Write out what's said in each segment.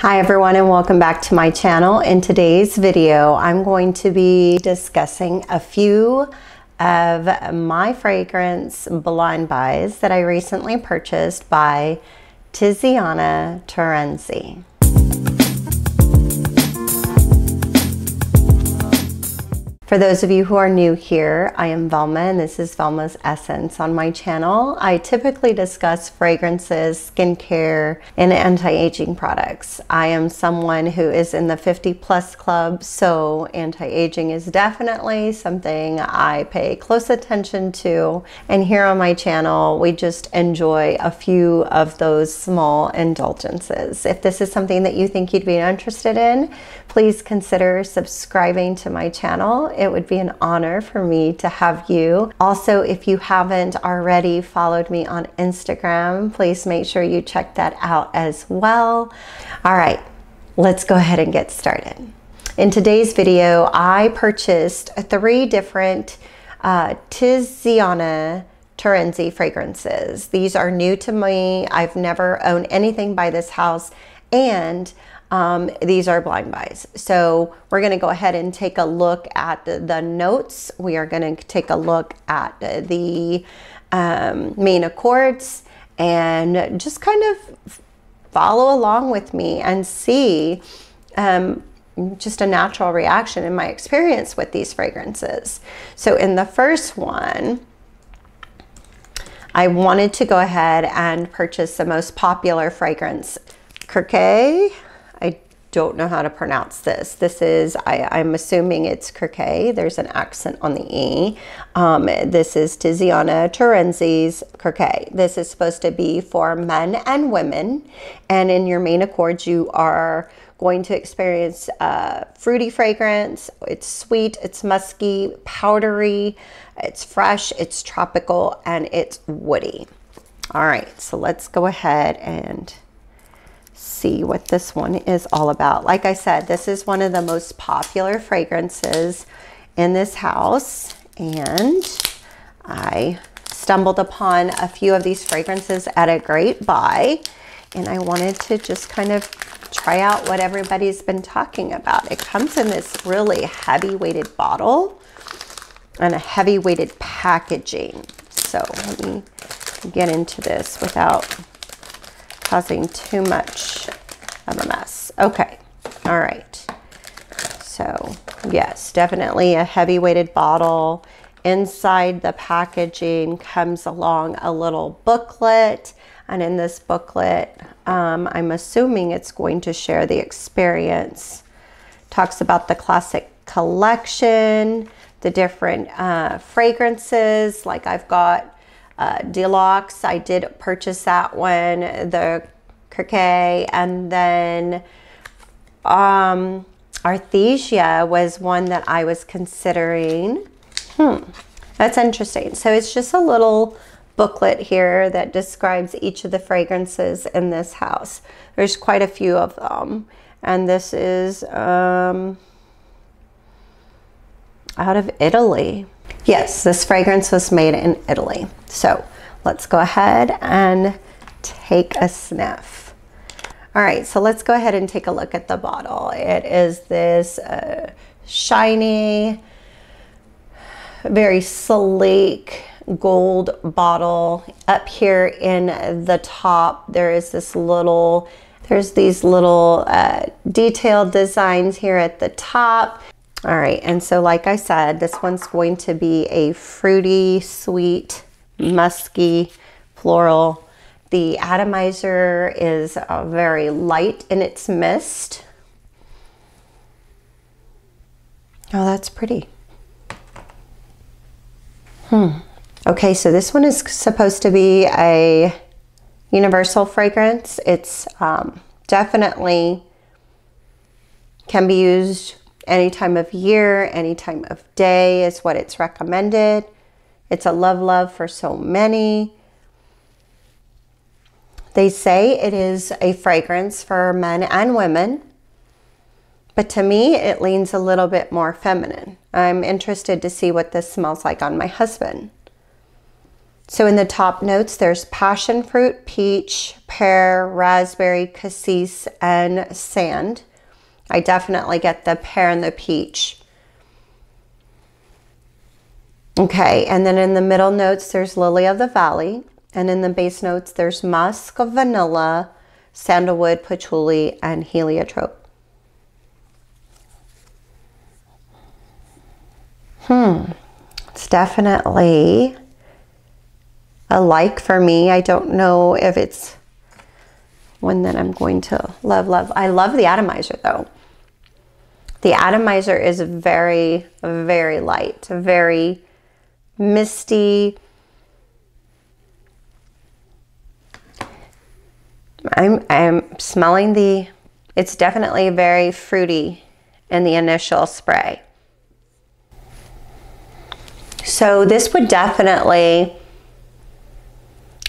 Hi everyone and welcome back to my channel. In today's video, I'm going to be discussing a few of my fragrance blind buys that I recently purchased by Tiziana Terenzi. For those of you who are new here, I am Velma and this is Velma's Essence. On my channel, I typically discuss fragrances, skincare, and anti-aging products. I am someone who is in the 50 plus club, so anti-aging is definitely something I pay close attention to. And here on my channel, we just enjoy a few of those small indulgences. If this is something that you think you'd be interested in, please consider subscribing to my channel it would be an honor for me to have you. Also, if you haven't already followed me on Instagram, please make sure you check that out as well. All right, let's go ahead and get started. In today's video, I purchased three different uh, Tiziana Terenzi fragrances. These are new to me. I've never owned anything by this house and um, these are blind buys. So we're going to go ahead and take a look at the, notes. We are going to take a look at the um, main accords and just kind of follow along with me and see um, just a natural reaction in my experience with these fragrances. So in the first one, I wanted to go ahead and purchase the most popular fragrance, Kirke don't know how to pronounce this. This is, I, am assuming it's Kirke. There's an accent on the E. Um, this is Tiziana Terenzi's Kirke. This is supposed to be for men and women. And in your main accords, you are going to experience uh, fruity fragrance. It's sweet, it's musky, powdery, it's fresh, it's tropical, and it's woody. All right, so let's go ahead and see what this one is all about. Like I said, this is one of the most popular fragrances in this house. And I stumbled upon a few of these fragrances at a great buy. And I wanted to just kind of try out what everybody's been talking about. It comes in this really heavy weighted bottle and a heavy weighted packaging. So let me get into this without causing too much of a mess. Okay, all right. So yes, definitely a heavy weighted bottle. Inside the packaging comes along a little booklet. And in this booklet, um, I'm assuming it's going to share the experience. Talks about the classic collection, the different uh, fragrances. Like I've got uh, Delox. I did purchase that one, the Kirke, and then um, Arthesia was one that I was considering. Hmm, that's interesting. So it's just a little booklet here that describes each of the fragrances in this house. There's quite a few of them. And this is um, out of Italy. Yes, this fragrance was made in Italy. So let's go ahead and take a sniff. All right, so let's go ahead and take a look at the bottle. It is this uh, shiny, very sleek gold bottle. Up here in the top, there is this little, there's these little uh, detailed designs here at the top. All right, and so like I said, this one's going to be a fruity, sweet, musky, floral. The atomizer is uh, very light in its mist. Oh, that's pretty. Hmm. Okay, so this one is supposed to be a universal fragrance. It's um, definitely can be used any time of year, any time of day is what it's recommended. It's a love love for so many. They say it is a fragrance for men and women, but to me, it leans a little bit more feminine. I'm interested to see what this smells like on my husband. So in the top notes, there's passion fruit, peach, pear, raspberry, cassis, and sand. I definitely get the pear and the peach. Okay, and then in the middle notes, there's lily of the valley. And in the base notes, there's musk, vanilla, sandalwood, patchouli, and heliotrope. Hmm, it's definitely a like for me. I don't know if it's one that I'm going to love, love. I love the atomizer though. The atomizer is very, very light, very misty. I'm, I'm smelling the, it's definitely very fruity in the initial spray. So this would definitely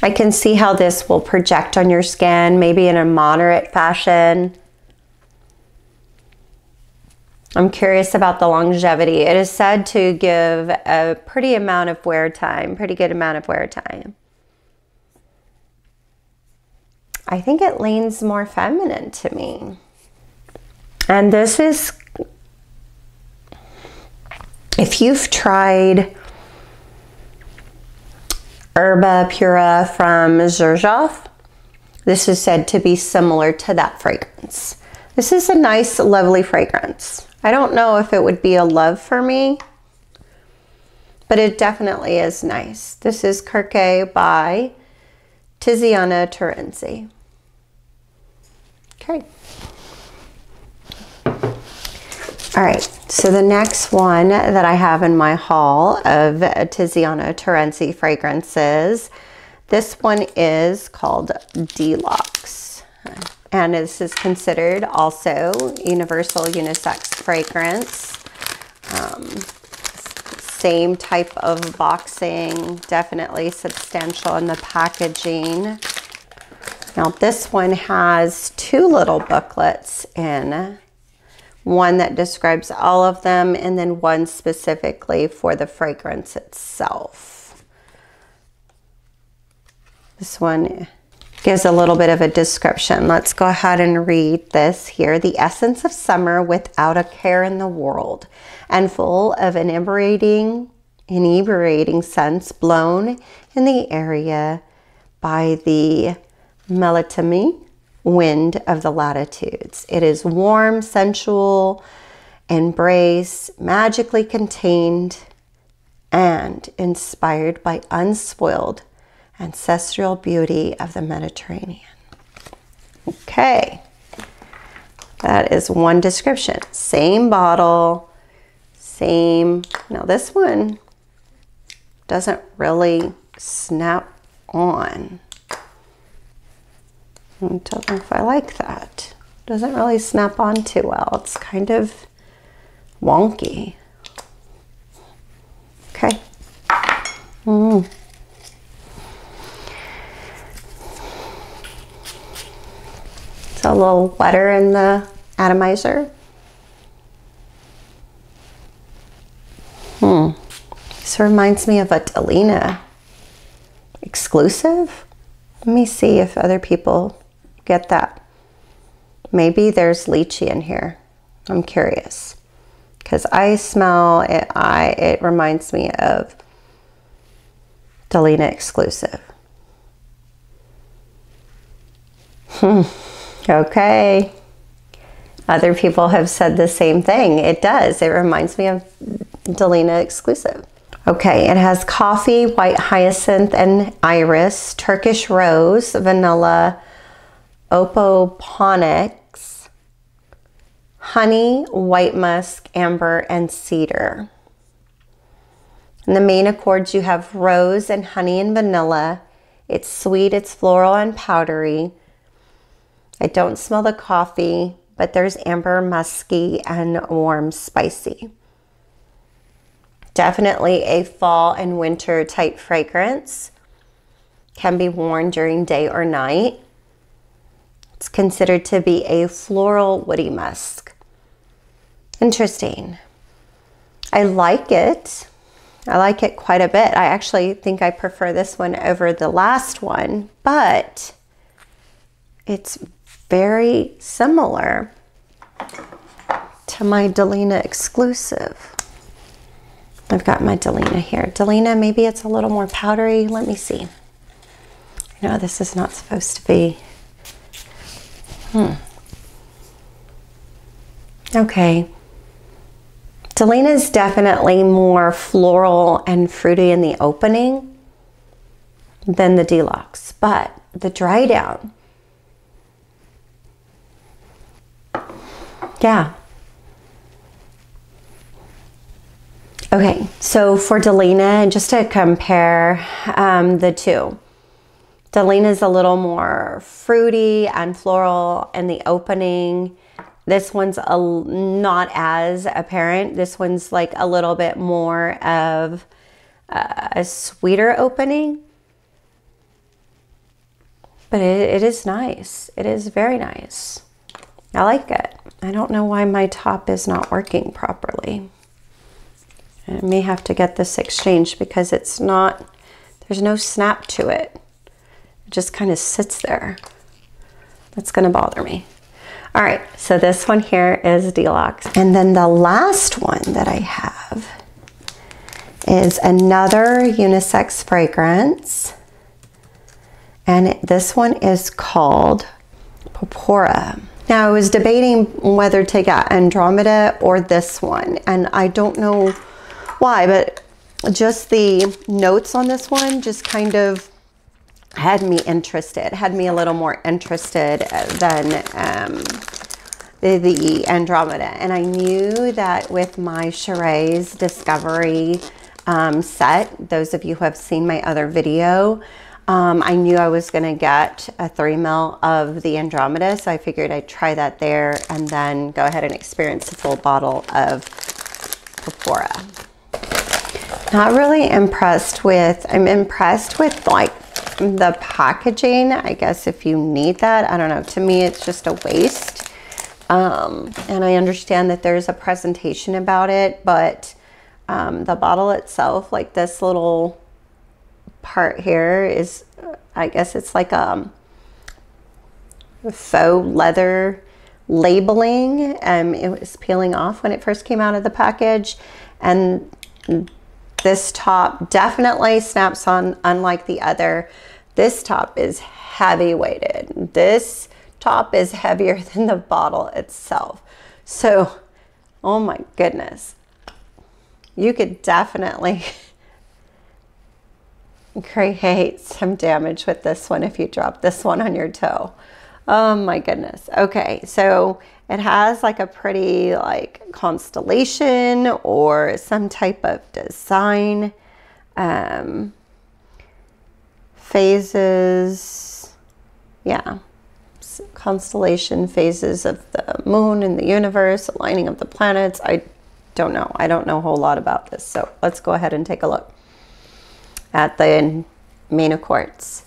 I can see how this will project on your skin, maybe in a moderate fashion. I'm curious about the longevity. It is said to give a pretty amount of wear time, pretty good amount of wear time. I think it leans more feminine to me. And this is, if you've tried Herba Pura from Xerjoff. This is said to be similar to that fragrance. This is a nice, lovely fragrance. I don't know if it would be a love for me, but it definitely is nice. This is Kirke by Tiziana Terenzi. Okay. All right, so the next one that I have in my haul of Tiziana Terenzi fragrances, this one is called Delox. And this is considered also universal unisex fragrance. Um, same type of boxing, definitely substantial in the packaging. Now this one has two little booklets in one that describes all of them, and then one specifically for the fragrance itself. This one gives a little bit of a description. Let's go ahead and read this here. The essence of summer without a care in the world and full of inebriating, inebriating scents blown in the area by the meltemi wind of the latitudes. It is warm, sensual, embrace, magically contained, and inspired by unspoiled ancestral beauty of the Mediterranean. Okay, that is one description. Same bottle, same. Now, this one doesn't really snap on. I don't know if I like that. Doesn't really snap on too well. It's kind of wonky. Okay. Mm. It's a little wetter in the atomizer. Hmm. This reminds me of a Delina exclusive. Let me see if other people get that. Maybe there's lychee in here. I'm curious. Because I smell it, I, it reminds me of Delina exclusive. Hmm. Okay. Other people have said the same thing. It does. It reminds me of Delina exclusive. Okay, it has coffee, white hyacinth, and iris, Turkish rose, vanilla, opoponax, honey, white musk, amber, and cedar. In the main accords, you have rose and honey and vanilla. It's sweet, it's floral and powdery. I don't smell the coffee, but there's amber, musky, and warm, spicy. Definitely a fall and winter type fragrance. Can be worn during day or night. It's considered to be a floral woody musk. Interesting. I like it. I like it quite a bit. I actually think I prefer this one over the last one, but it's very similar to my Delina exclusive. I've got my Delina here. Delina, maybe it's a little more powdery. Let me see. No, this is not supposed to be. Hmm. Okay. Delina is definitely more floral and fruity in the opening than the Delox, but the dry down. Yeah, Okay, so for Delina, and just to compare um, the two, Delina is a little more fruity and floral in the opening. This one's a, not as apparent. This one's like a little bit more of uh, a sweeter opening. But it, it is nice. It is very nice. I like it. I don't know why my top is not working properly. I may have to get this exchanged because it's not, there's no snap to it. It just kind of sits there. That's gonna bother me. All right, so this one here is Delox. And then the last one that I have is another unisex fragrance. And this one is called Porpora. Now I was debating whether to get Andromeda or this one. And I don't know why, but just the notes on this one just kind of had me interested, had me a little more interested than um, the, the, Andromeda. And I knew that with my Sheray's Discovery um, set, those of you who have seen my other video, um, I knew I was going to get a 3 mil of the Andromeda, so I figured I'd try that there and then go ahead and experience a full bottle of Porpora. Not really impressed with, I'm impressed with like the packaging. I guess if you need that, I don't know. To me, it's just a waste. Um, and I understand that there's a presentation about it, but um, the bottle itself, like this little part here is, I guess it's like a faux leather labeling. Um, it was peeling off when it first came out of the package. And this top definitely snaps on unlike the other. This top is heavy weighted. This top is heavier than the bottle itself. So, oh my goodness. You could definitely create some damage with this one if you drop this one on your toe. Oh my goodness. Okay, so it has like a pretty like constellation or some type of design. Um, phases, yeah, constellation phases of the moon and the universe, aligning of the planets. I don't know. I don't know a whole lot about this. So let's go ahead and take a look at the main accords.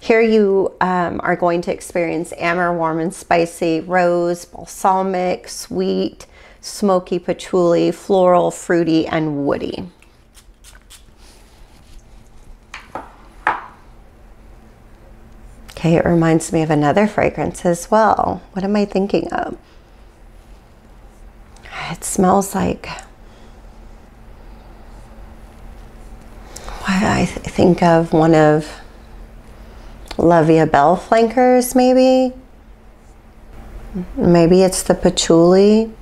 Here you um, are going to experience amber, warm and spicy, rose, balsamic, sweet, smoky patchouli, floral, fruity, and woody. Okay, it reminds me of another fragrance as well. What am I thinking of? It smells like what I think of one of La Belle flankers, maybe. Maybe it's the patchouli.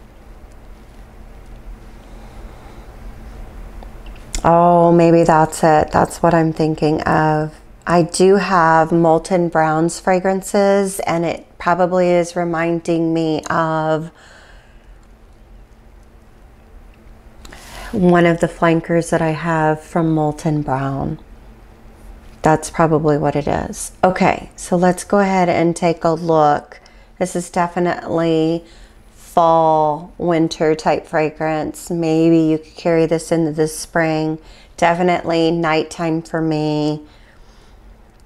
Oh, maybe that's it. That's what I'm thinking of. I do have Molton Brown's fragrances, and it probably is reminding me of one of the flankers that I have from Molton Brown. That's probably what it is. Okay, so let's go ahead and take a look. This is definitely fall, winter type fragrance. Maybe you could carry this into the spring. Definitely nighttime for me.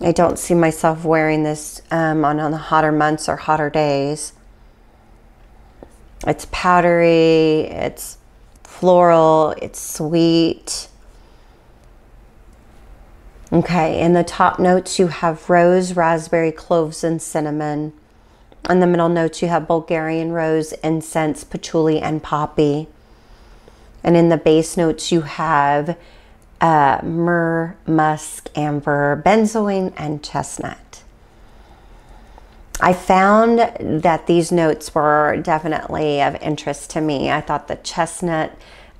I don't see myself wearing this um, on, on the hotter months or hotter days. It's powdery, it's floral, it's sweet. Okay, in the top notes you have rose, raspberry, cloves, and cinnamon. In the middle notes you have Bulgarian rose, incense, patchouli, and poppy. And in the base notes you have uh, myrrh, musk, amber, benzoin, and chestnut. I found that these notes were definitely of interest to me. I thought the chestnut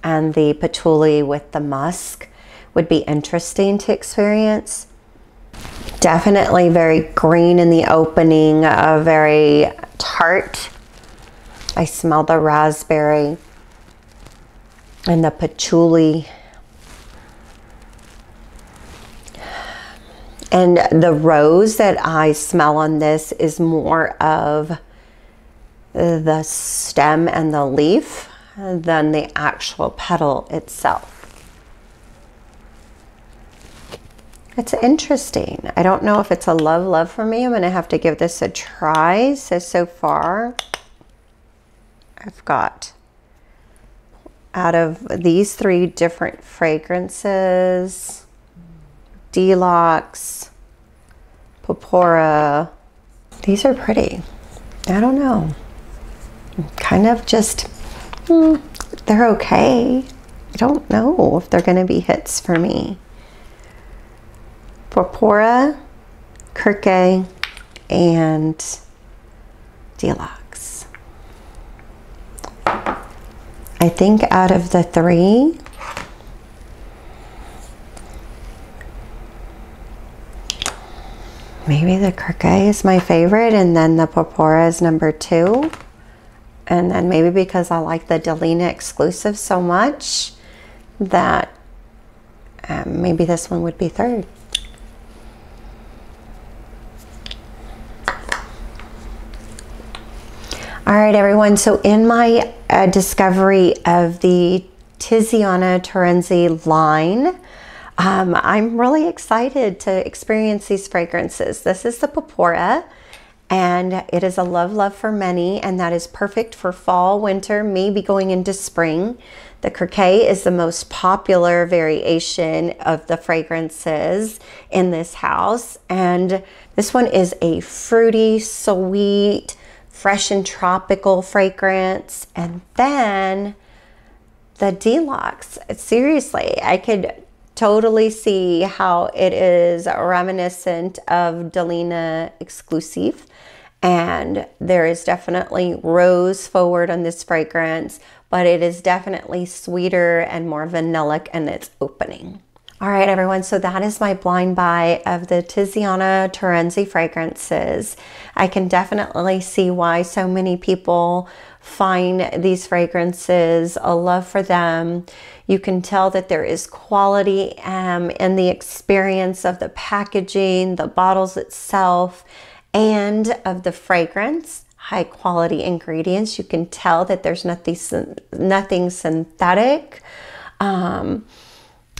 and the patchouli with the musk would be interesting to experience. Definitely very green in the opening, uh, very tart. I smell the raspberry and the patchouli And the rose that I smell on this is more of the stem and the leaf than the actual petal itself. It's interesting. I don't know if it's a love love for me. I'm going to have to give this a try. So, so far, I've got out of these three different fragrances, Delox, Porpora. These are pretty. I don't know. Kind of just, hmm, they're okay. I don't know if they're going to be hits for me. Porpora, Kirke, and Delox. I think out of the three, maybe the Kirke is my favorite and then the Porpora is number two. And then maybe because I like the Delina exclusive so much that um, maybe this one would be third. All right, everyone. So in my uh, discovery of the Tiziana Terenzi line, um, I'm really excited to experience these fragrances. This is the Porpora and it is a love love for many and that is perfect for fall, winter, maybe going into spring. The Kirke is the most popular variation of the fragrances in this house and this one is a fruity, sweet, fresh and tropical fragrance and then the Delox seriously i could totally see how it is reminiscent of Delina exclusive. And there is definitely rose forward on this fragrance, but it is definitely sweeter and more vanillic in its opening. All right, everyone, so that is my blind buy of the Tiziana Terenzi fragrances. I can definitely see why so many people find these fragrances, a love for them. You can tell that there is quality um, in the experience of the packaging, the bottles itself, and of the fragrance. High quality ingredients. You can tell that there's nothing, nothing synthetic. Um,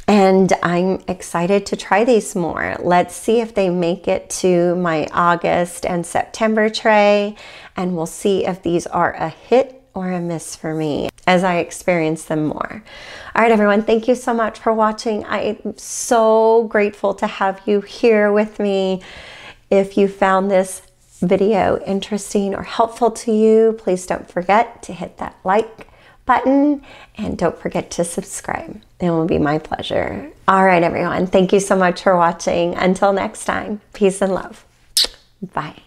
and I'm excited to try these more. Let's see if they make it to my August and September tray, and we'll see if these are a hit or a miss for me as I experience them more. All right, everyone, thank you so much for watching. I am so grateful to have you here with me. If you found this video interesting or helpful to you, please don't forget to hit that like button and don't forget to subscribe. It will be my pleasure. All right, everyone. Thank you so much for watching. Until next time, peace and love. Bye.